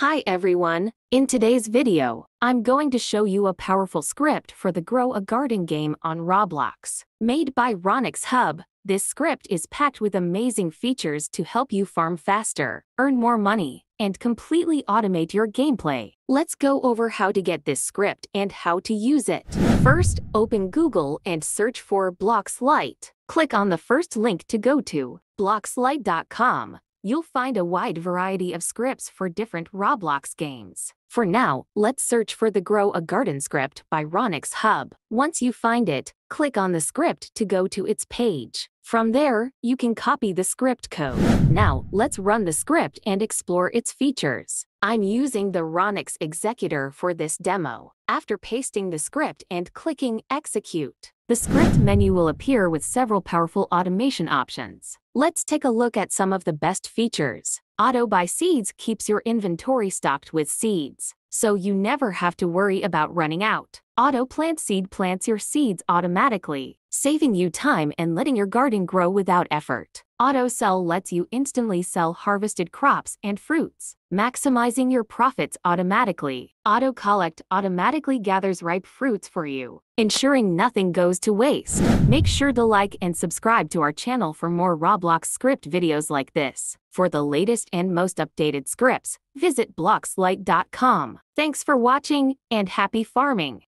Hi everyone! In today's video, I'm going to show you a powerful script for the Grow a Garden game on Roblox. Made by Ronix Hub, this script is packed with amazing features to help you farm faster, earn more money, and completely automate your gameplay. Let's go over how to get this script and how to use it. First, open Google and search for Bloxlite. Click on the first link to go to, bloxlite.com you'll find a wide variety of scripts for different Roblox games. For now, let's search for the Grow a Garden script by Ronix Hub. Once you find it, click on the script to go to its page. From there, you can copy the script code. Now, let's run the script and explore its features. I'm using the Ronix Executor for this demo. After pasting the script and clicking Execute, the script menu will appear with several powerful automation options. Let's take a look at some of the best features. Auto Buy Seeds keeps your inventory stocked with seeds, so you never have to worry about running out. Auto Plant Seed plants your seeds automatically, saving you time and letting your garden grow without effort. Auto Sell lets you instantly sell harvested crops and fruits, maximizing your profits automatically. Auto Collect automatically gathers ripe fruits for you, ensuring nothing goes to waste. Make sure to like and subscribe to our channel for more Roblox script videos like this. For the latest and most updated scripts, visit bloxlite.com. Thanks for watching and happy farming!